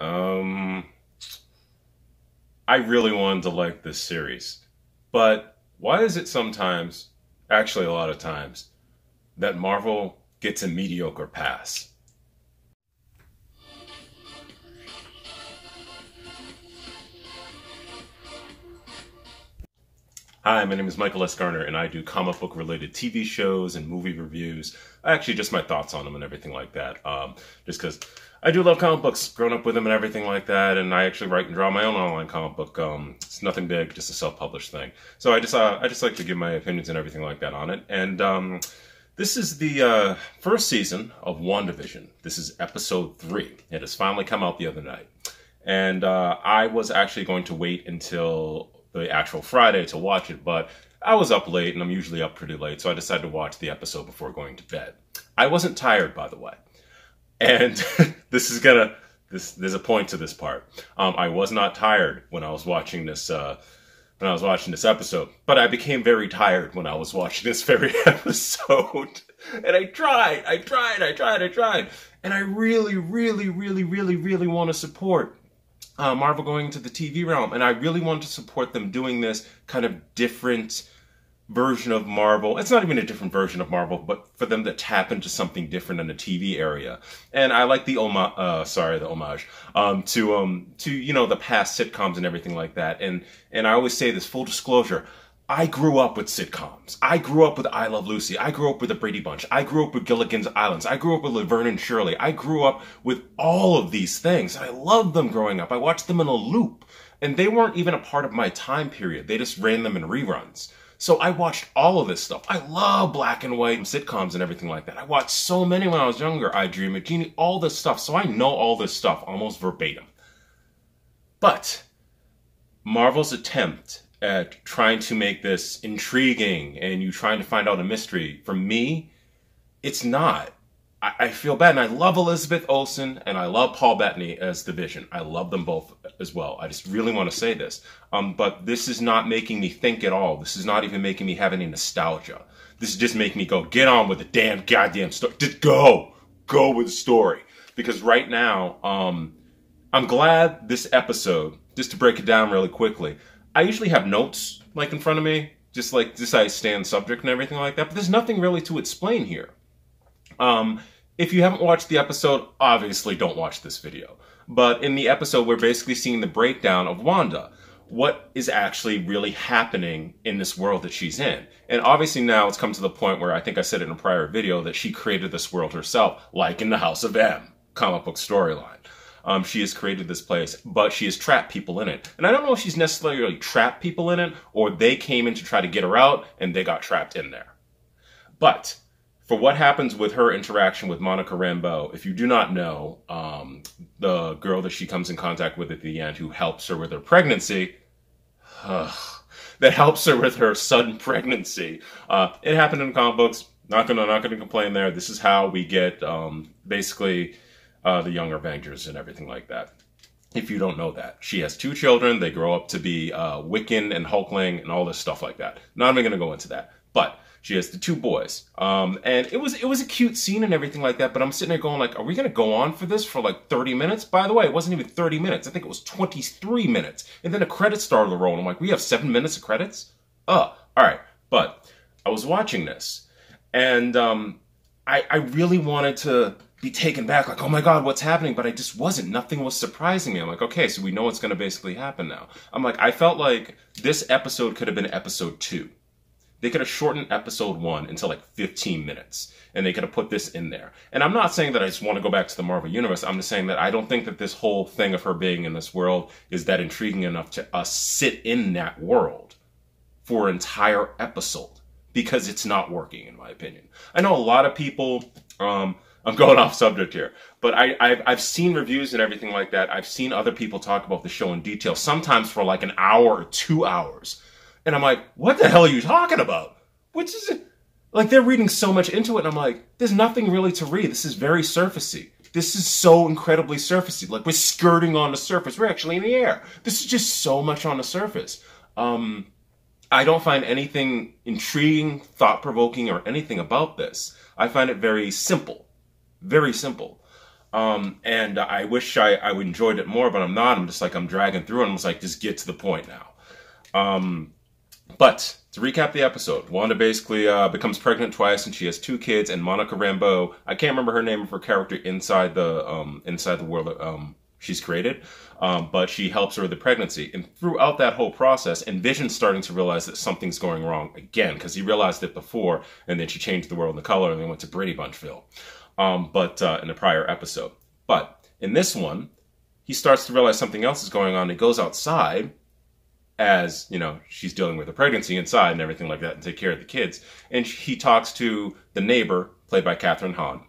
Um, I really wanted to like this series, but why is it sometimes, actually a lot of times, that Marvel gets a mediocre pass? Hi, my name is Michael S. Garner, and I do comic book related TV shows and movie reviews. Actually, just my thoughts on them and everything like that. Um, just because I do love comic books, grown up with them and everything like that, and I actually write and draw my own online comic book. Um, it's nothing big, just a self-published thing. So I just uh, I just like to give my opinions and everything like that on it. And um, this is the uh, first season of WandaVision. This is episode three. It has finally come out the other night, and uh, I was actually going to wait until the actual Friday to watch it, but I was up late and I'm usually up pretty late, so I decided to watch the episode before going to bed. I wasn't tired, by the way. And this is gonna, this, there's a point to this part. Um, I was not tired when I was watching this, uh, when I was watching this episode, but I became very tired when I was watching this very episode. and I tried, I tried, I tried, I tried. And I really, really, really, really, really want to support uh, Marvel going into the TV realm, and I really want to support them doing this kind of different version of Marvel. It's not even a different version of Marvel, but for them to tap into something different in the TV area. And I like the homage, uh, sorry, the homage, um, to, um, to, you know, the past sitcoms and everything like that. And, and I always say this, full disclosure, I grew up with sitcoms. I grew up with I Love Lucy. I grew up with the Brady Bunch. I grew up with Gilligan's Islands. I grew up with Laverne and Shirley. I grew up with all of these things. I loved them growing up. I watched them in a loop. And they weren't even a part of my time period. They just ran them in reruns. So I watched all of this stuff. I love black and white and sitcoms and everything like that. I watched so many when I was younger. I Dream of Jeannie, all this stuff. So I know all this stuff almost verbatim. But Marvel's attempt at trying to make this intriguing and you trying to find out a mystery. For me, it's not. I, I feel bad, and I love Elizabeth Olsen and I love Paul Bettany as the Vision. I love them both as well. I just really want to say this, um, but this is not making me think at all. This is not even making me have any nostalgia. This is just making me go, get on with the damn goddamn story. Just go, go with the story. Because right now, um, I'm glad this episode, just to break it down really quickly, I usually have notes like in front of me, just like just I stand subject and everything like that. But there's nothing really to explain here. Um, if you haven't watched the episode, obviously don't watch this video. But in the episode, we're basically seeing the breakdown of Wanda. What is actually really happening in this world that she's in? And obviously now it's come to the point where I think I said in a prior video that she created this world herself, like in the House of M comic book storyline um, she has created this place, but she has trapped people in it. And I don't know if she's necessarily trapped people in it or they came in to try to get her out and they got trapped in there. But for what happens with her interaction with Monica Rambeau, if you do not know, um, the girl that she comes in contact with at the end who helps her with her pregnancy, uh, that helps her with her sudden pregnancy. Uh, it happened in comic books. Not gonna, not gonna complain there. This is how we get, um, basically, uh, the Young Avengers and everything like that. If you don't know that, she has two children. They grow up to be uh, Wiccan and Hulkling and all this stuff like that. Not even to go into that, but she has the two boys. Um, and it was it was a cute scene and everything like that. But I'm sitting there going like, are we going to go on for this for like 30 minutes? By the way, it wasn't even 30 minutes. I think it was 23 minutes. And then a credit started to roll. And I'm like, we have seven minutes of credits. Oh, all right. But I was watching this, and um, I I really wanted to be taken back, like, oh my god, what's happening? But I just wasn't. Nothing was surprising me. I'm like, okay, so we know what's going to basically happen now. I'm like, I felt like this episode could have been episode two. They could have shortened episode one until like 15 minutes, and they could have put this in there. And I'm not saying that I just want to go back to the Marvel Universe. I'm just saying that I don't think that this whole thing of her being in this world is that intriguing enough to us sit in that world for an entire episode because it's not working, in my opinion. I know a lot of people, um, I'm going off subject here, but I, I've, I've seen reviews and everything like that. I've seen other people talk about the show in detail, sometimes for like an hour or two hours. And I'm like, what the hell are you talking about? Which is? Like they're reading so much into it, and I'm like, there's nothing really to read. This is very surfacey. This is so incredibly surfacey. Like we're skirting on the surface. We're actually in the air. This is just so much on the surface. Um, I don't find anything intriguing, thought provoking, or anything about this. I find it very simple very simple. Um, and I wish I, I enjoyed it more, but I'm not. I'm just like, I'm dragging through and I'm just like, just get to the point now. Um, but to recap the episode, Wanda basically uh, becomes pregnant twice, and she has two kids. And Monica Rambeau, I can't remember her name of her character inside the um, inside the world that um, she's created, um, but she helps her with the pregnancy. And throughout that whole process, and Vision's starting to realize that something's going wrong again because he realized it before, and then she changed the world and the color, and they went to Brady Bunchville. Um, but uh, in the prior episode, but in this one, he starts to realize something else is going on. He goes outside as you know she's dealing with a pregnancy inside and everything like that and take care of the kids. And he talks to the neighbor played by Kathryn Hahn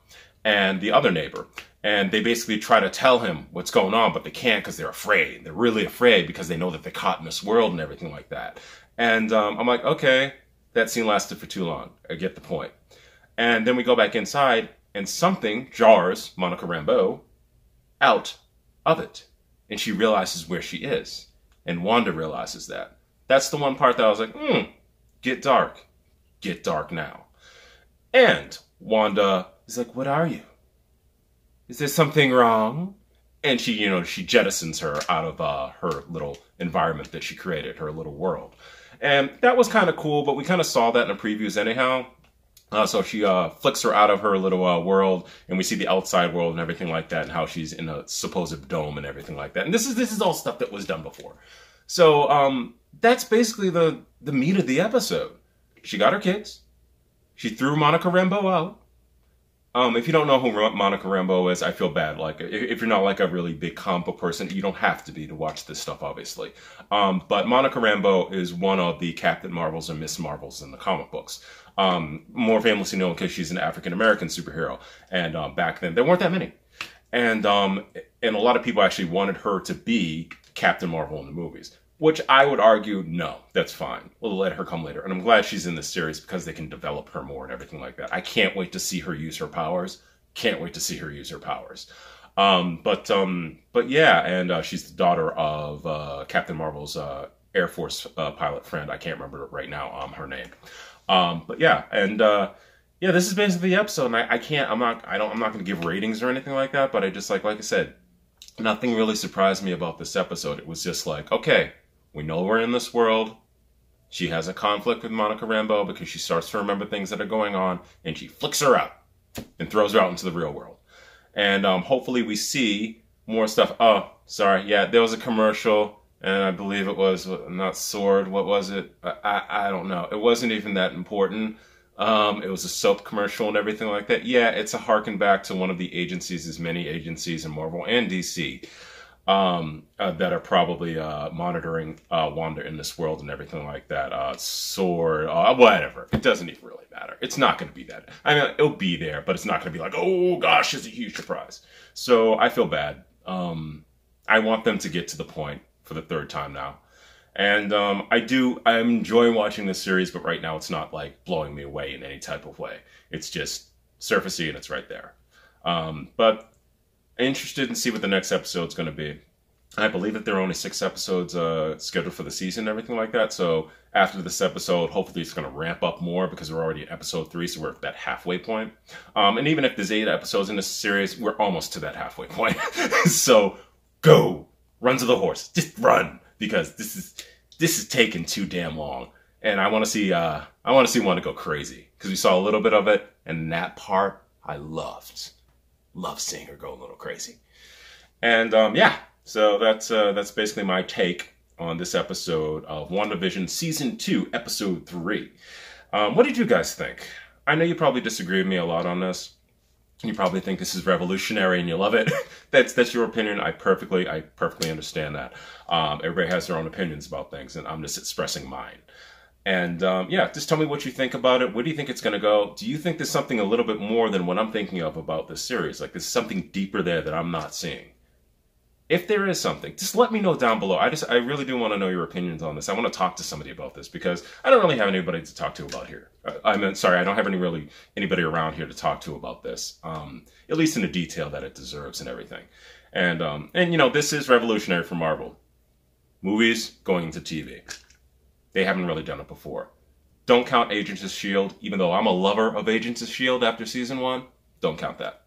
and the other neighbor. And they basically try to tell him what's going on but they can't because they're afraid. They're really afraid because they know that they're caught in this world and everything like that. And um, i'm like okay that scene lasted for too long. I get the point. And then we go back inside and something jars monica rambeau out of it. And she realizes where she is and Wanda realizes that. That's the one part that I was like, hmm, get dark. Get dark now. And Wanda is like, what are you? Is there something wrong? And she, you know, she jettisons her out of uh, her little environment that she created, her little world. And that was kind of cool, but we kind of saw that in the previews anyhow. Uh, so she uh, flicks her out of her little uh, world, and we see the outside world and everything like that, and how she's in a supposed dome and everything like that. And this is this is all stuff that was done before. So um, that's basically the the meat of the episode. She got her kids. She threw Monica Rambeau out. Um, if you don't know who Monica Rambeau is, I feel bad. Like, if you're not like a really big comic book person, you don't have to be to watch this stuff, obviously. Um, but Monica Rambeau is one of the Captain Marvels and Miss Marvels in the comic books. Um, more famously known because she's an African American superhero, and uh, back then there weren't that many, and um, and a lot of people actually wanted her to be Captain Marvel in the movies. Which I would argue, no, that's fine. We'll let her come later. And I'm glad she's in this series because they can develop her more and everything like that. I can't wait to see her use her powers. Can't wait to see her use her powers. Um, but um, but yeah, and uh, she's the daughter of uh, Captain Marvel's uh, Air Force uh, pilot friend. I can't remember right now um, her name. Um, but yeah, and uh, yeah, this is basically the episode. And I, I can't. I'm not. I don't. I'm not going to give ratings or anything like that. But I just like like I said, nothing really surprised me about this episode. It was just like, okay, we know we're in this world. She has a conflict with Monica Rambeau because she starts to remember things that are going on, and she flicks her out and throws her out into the real world. And um, hopefully, we see more stuff. Oh, sorry. Yeah, there was a commercial and I believe it was not Sword. What was it? I, I, I don't know. It wasn't even that important. Um, it was a soap commercial and everything like that. Yeah, it's a harken back to one of the agencies, as many agencies in Marvel and DC um, uh, that are probably uh, monitoring uh, Wanda in this world and everything like that. Uh, Sword, uh, whatever. It doesn't even really matter. It's not going to be that. I mean, it'll be there, but it's not going to be like, oh gosh, it's a huge surprise. So I feel bad. Um, I want them to get to the point for the third time now. And um, I do, I'm enjoying watching this series, but right now it's not like blowing me away in any type of way. It's just surfacey and it's right there. Um, but interested in see what the next episode's going to be. I believe that there are only six episodes uh, scheduled for the season and everything like that. So after this episode, hopefully it's going to ramp up more because we're already at episode three, so we're at that halfway point. Um, and even if there's eight episodes in this series, we're almost to that halfway point. so go, run to the horse, just run because this is this is taking too damn long. And I want to see uh, I want to see Wanda go crazy because we saw a little bit of it, and that part I loved, love seeing her go a little crazy. And um, yeah, so that's uh, that's basically my take on this episode of WandaVision Season 2, Episode 3. Um, what did you guys think? I know you probably disagree with me a lot on this. You probably think this is revolutionary and you love it. that's that's your opinion. I perfectly I perfectly understand that. Um, everybody has their own opinions about things, and I'm just expressing mine. And um, yeah, just tell me what you think about it. Where do you think it's going to go? Do you think there's something a little bit more than what I'm thinking of about this series? Like there's something deeper there that I'm not seeing if there is something, just let me know down below. I just, I really do want to know your opinions on this. I want to talk to somebody about this because I don't really have anybody to talk to about here. Uh, I mean, sorry, I don't have any really anybody around here to talk to about this, um, at least in the detail that it deserves and everything. And um, and you know, this is revolutionary for Marvel. Movies going into TV. They haven't really done it before. Don't count Agents of Shield, even though I'm a lover of Agents of Shield after season one. Don't count that.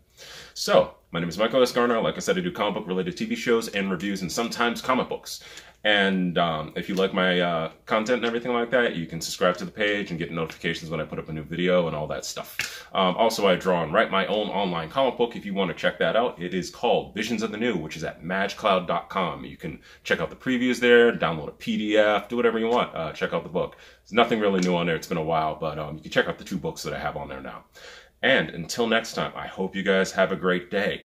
So My name is Michael S. Garner. Like I said, I do comic book related TV shows and reviews and sometimes comic books. And um, if you like my uh, content and everything like that, you can subscribe to the page and get notifications when I put up a new video and all that stuff. Um, also, I draw and write my own online comic book. If you want to check that out, it is called Visions of the New, which is at magcloud.com. You can check out the previews there, download a PDF, do whatever you want. Uh, check out the book. There's nothing really new on there. It's been a while, but um, you can check out the two books that I have on there now. And until next time, I hope you guys have a great day.